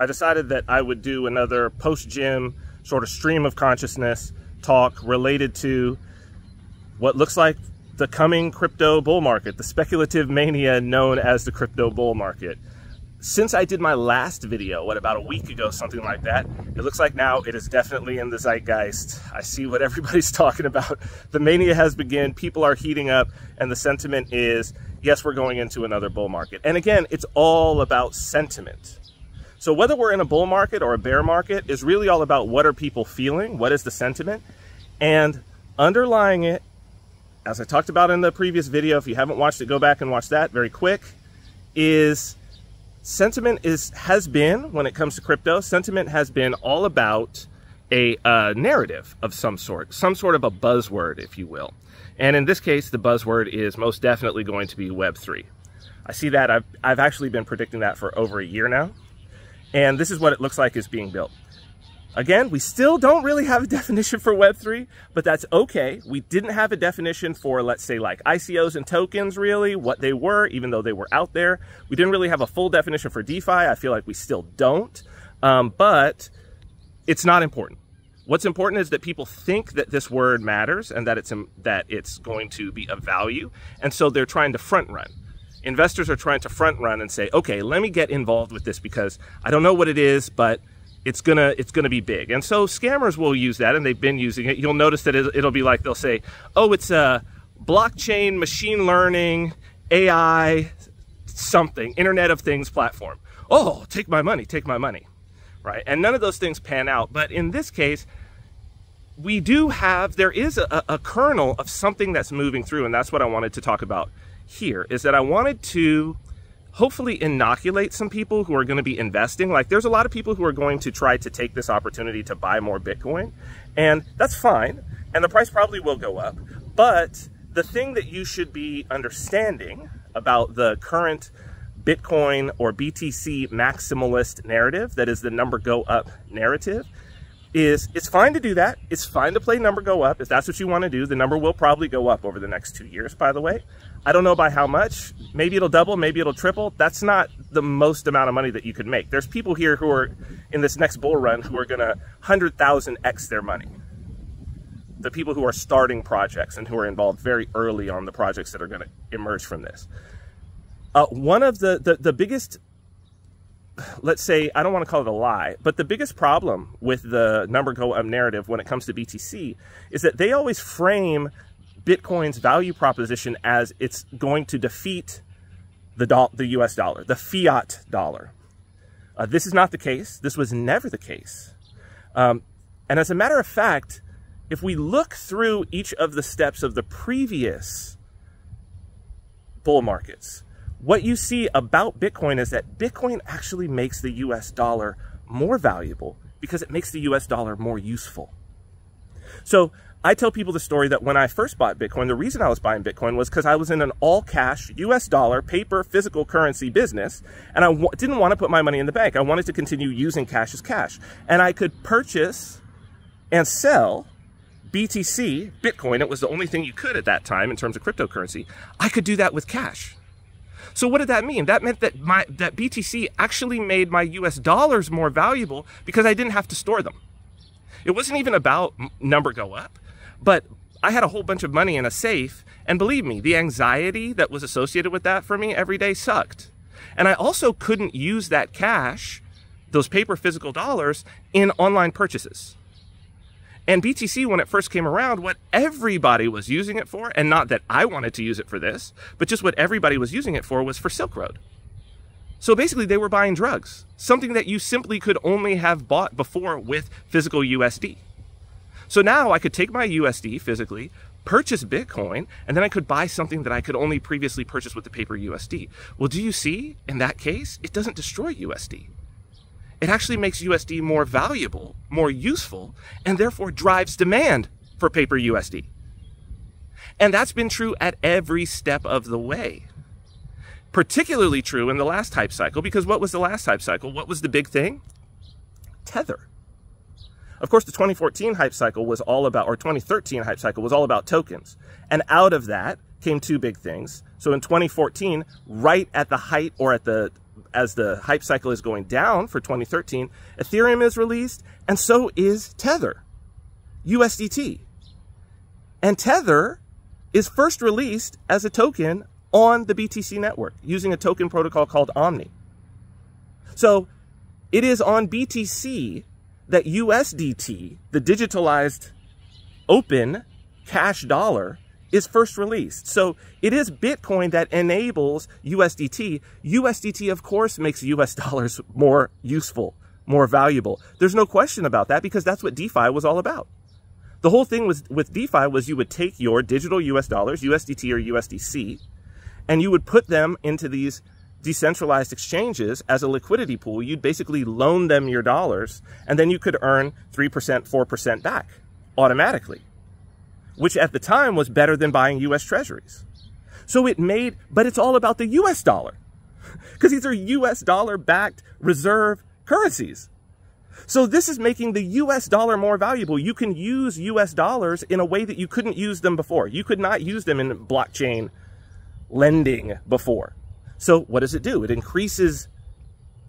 I decided that I would do another post-gym sort of stream of consciousness talk related to what looks like the coming crypto bull market, the speculative mania known as the crypto bull market. Since I did my last video, what, about a week ago, something like that, it looks like now it is definitely in the zeitgeist. I see what everybody's talking about. The mania has begun, people are heating up, and the sentiment is, yes, we're going into another bull market. And again, it's all about sentiment. So whether we're in a bull market or a bear market is really all about what are people feeling, what is the sentiment, and underlying it, as I talked about in the previous video, if you haven't watched it, go back and watch that very quick, is sentiment is has been, when it comes to crypto, sentiment has been all about a uh, narrative of some sort, some sort of a buzzword, if you will. And in this case, the buzzword is most definitely going to be Web3. I see that. I've, I've actually been predicting that for over a year now. And this is what it looks like is being built. Again, we still don't really have a definition for Web3, but that's okay. We didn't have a definition for, let's say, like ICOs and tokens, really, what they were, even though they were out there. We didn't really have a full definition for DeFi. I feel like we still don't, um, but it's not important. What's important is that people think that this word matters and that it's, that it's going to be of value, and so they're trying to front run investors are trying to front run and say, okay, let me get involved with this because I don't know what it is, but it's gonna it's gonna be big. And so scammers will use that, and they've been using it. You'll notice that it'll be like they'll say, oh, it's a blockchain, machine learning, AI, something, Internet of Things platform. Oh, take my money, take my money, right? And none of those things pan out. But in this case, we do have, there is a, a kernel of something that's moving through, and that's what I wanted to talk about here is that I wanted to hopefully inoculate some people who are going to be investing. Like there's a lot of people who are going to try to take this opportunity to buy more Bitcoin and that's fine. And the price probably will go up. But the thing that you should be understanding about the current Bitcoin or BTC maximalist narrative, that is the number go up narrative, is it's fine to do that. It's fine to play number go up. If that's what you want to do, the number will probably go up over the next two years, by the way. I don't know by how much. Maybe it'll double, maybe it'll triple. That's not the most amount of money that you could make. There's people here who are in this next bull run who are going to 100,000 X their money. The people who are starting projects and who are involved very early on the projects that are going to emerge from this. Uh, one of the, the, the biggest let's say, I don't want to call it a lie, but the biggest problem with the number go up narrative when it comes to BTC is that they always frame Bitcoin's value proposition as it's going to defeat the, the US dollar, the fiat dollar. Uh, this is not the case. This was never the case. Um, and as a matter of fact, if we look through each of the steps of the previous bull markets, what you see about Bitcoin is that Bitcoin actually makes the US dollar more valuable because it makes the US dollar more useful. So I tell people the story that when I first bought Bitcoin, the reason I was buying Bitcoin was because I was in an all cash US dollar paper physical currency business and I didn't want to put my money in the bank. I wanted to continue using cash as cash. And I could purchase and sell BTC, Bitcoin, it was the only thing you could at that time in terms of cryptocurrency. I could do that with cash. So what did that mean? That meant that my that BTC actually made my US dollars more valuable because I didn't have to store them. It wasn't even about number go up, but I had a whole bunch of money in a safe, and believe me, the anxiety that was associated with that for me every day sucked. And I also couldn't use that cash, those paper physical dollars, in online purchases. And BTC, when it first came around, what everybody was using it for, and not that I wanted to use it for this, but just what everybody was using it for was for Silk Road. So basically, they were buying drugs, something that you simply could only have bought before with physical USD. So now I could take my USD physically, purchase Bitcoin, and then I could buy something that I could only previously purchase with the paper USD. Well, do you see, in that case, it doesn't destroy USD it actually makes USD more valuable, more useful, and therefore drives demand for paper USD. And that's been true at every step of the way. Particularly true in the last hype cycle, because what was the last hype cycle? What was the big thing? Tether. Of course, the 2014 hype cycle was all about, or 2013 hype cycle was all about tokens. And out of that came two big things. So in 2014, right at the height or at the as the hype cycle is going down for 2013, Ethereum is released, and so is Tether, USDT. And Tether is first released as a token on the BTC network using a token protocol called Omni. So it is on BTC that USDT, the digitalized open cash dollar, is first released. So it is Bitcoin that enables USDT. USDT, of course, makes US dollars more useful, more valuable. There's no question about that because that's what DeFi was all about. The whole thing was with DeFi was you would take your digital US dollars, USDT or USDC, and you would put them into these decentralized exchanges as a liquidity pool. You'd basically loan them your dollars and then you could earn 3%, 4% back automatically, which at the time was better than buying US treasuries. So it made, but it's all about the US dollar because these are US dollar backed reserve currencies. So this is making the US dollar more valuable. You can use US dollars in a way that you couldn't use them before. You could not use them in blockchain lending before. So what does it do? It increases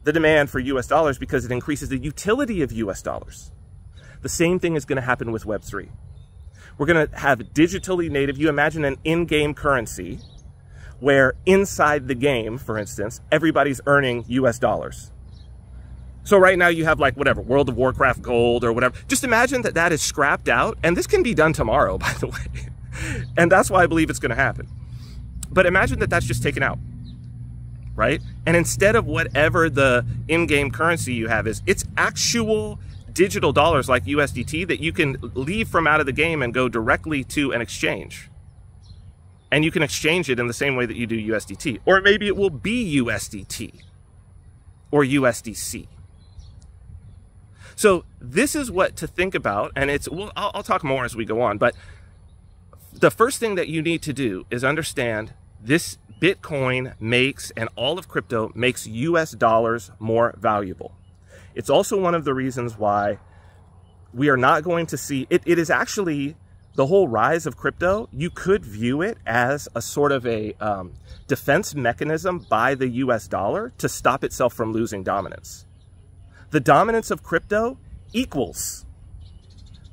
the demand for US dollars because it increases the utility of US dollars. The same thing is going to happen with Web3. We're going to have digitally native, you imagine an in-game currency where inside the game, for instance, everybody's earning US dollars. So right now you have like whatever, World of Warcraft gold or whatever. Just imagine that that is scrapped out. And this can be done tomorrow, by the way. and that's why I believe it's going to happen. But imagine that that's just taken out, right? And instead of whatever the in-game currency you have is, it's actual digital dollars like USDT that you can leave from out of the game and go directly to an exchange. And you can exchange it in the same way that you do USDT. Or maybe it will be USDT or USDC. So this is what to think about, and it's well, I'll, I'll talk more as we go on. But the first thing that you need to do is understand this Bitcoin makes and all of crypto makes U.S. dollars more valuable. It's also one of the reasons why we are not going to see it. It is actually the whole rise of crypto. You could view it as a sort of a um, defense mechanism by the U.S. dollar to stop itself from losing dominance the dominance of crypto equals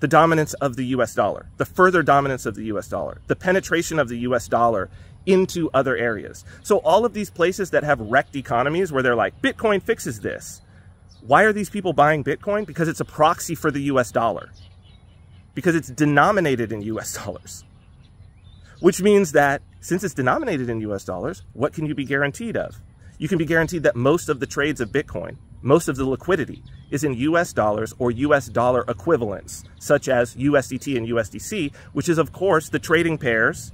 the dominance of the US dollar, the further dominance of the US dollar, the penetration of the US dollar into other areas. So all of these places that have wrecked economies where they're like, Bitcoin fixes this. Why are these people buying Bitcoin? Because it's a proxy for the US dollar. Because it's denominated in US dollars. Which means that since it's denominated in US dollars, what can you be guaranteed of? You can be guaranteed that most of the trades of Bitcoin most of the liquidity is in US dollars or US dollar equivalents, such as USDT and USDC, which is, of course, the trading pairs,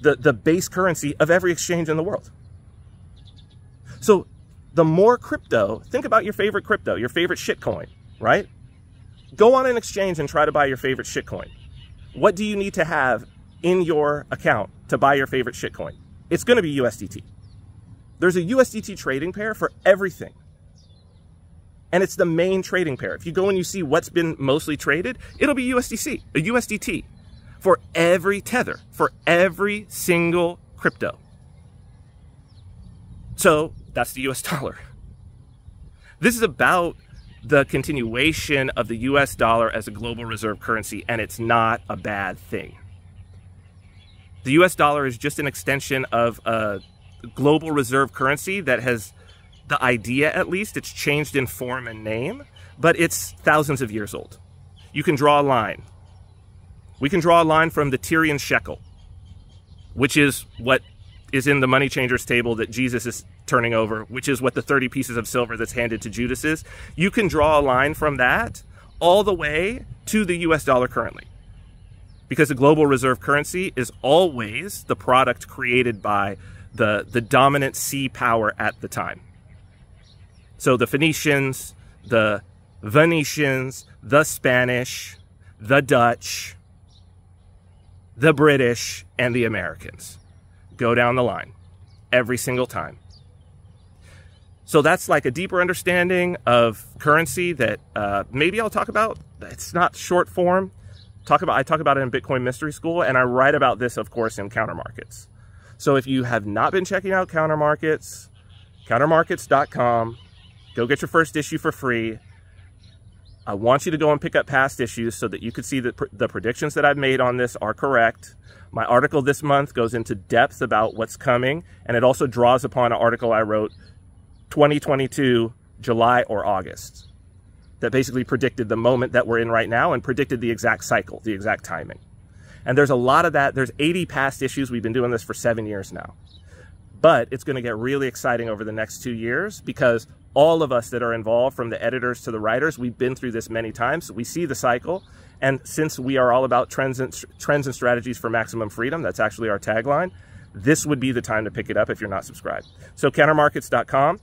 the, the base currency of every exchange in the world. So the more crypto, think about your favorite crypto, your favorite shitcoin, right? Go on an exchange and try to buy your favorite shitcoin. What do you need to have in your account to buy your favorite shitcoin? It's going to be USDT. There's a USDT trading pair for everything. And it's the main trading pair. If you go and you see what's been mostly traded, it'll be USDC, a USDT for every tether, for every single crypto. So that's the US dollar. This is about the continuation of the US dollar as a global reserve currency, and it's not a bad thing. The US dollar is just an extension of a global reserve currency that has the idea at least, it's changed in form and name, but it's thousands of years old. You can draw a line. We can draw a line from the Tyrian shekel, which is what is in the money changers table that Jesus is turning over, which is what the 30 pieces of silver that's handed to Judas is. You can draw a line from that all the way to the US dollar currently. Because the global reserve currency is always the product created by the, the dominant sea power at the time. So the Phoenicians, the Venetians, the Spanish, the Dutch, the British, and the Americans. Go down the line every single time. So that's like a deeper understanding of currency that uh, maybe I'll talk about. It's not short form. Talk about I talk about it in Bitcoin Mystery School, and I write about this, of course, in Counter Markets. So if you have not been checking out Counter Markets, countermarkets.com. Go get your first issue for free. I want you to go and pick up past issues so that you can see that pr the predictions that I've made on this are correct. My article this month goes into depth about what's coming, and it also draws upon an article I wrote 2022, July or August, that basically predicted the moment that we're in right now and predicted the exact cycle, the exact timing. And there's a lot of that. There's 80 past issues. We've been doing this for seven years now. But it's going to get really exciting over the next two years because all of us that are involved, from the editors to the writers, we've been through this many times. We see the cycle. And since we are all about trends and, trends and strategies for maximum freedom, that's actually our tagline, this would be the time to pick it up if you're not subscribed. So countermarkets.com.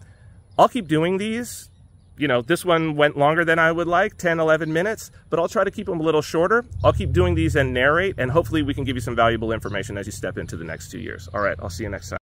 I'll keep doing these. You know, this one went longer than I would like, 10, 11 minutes, but I'll try to keep them a little shorter. I'll keep doing these and narrate, and hopefully we can give you some valuable information as you step into the next two years. All right, I'll see you next time.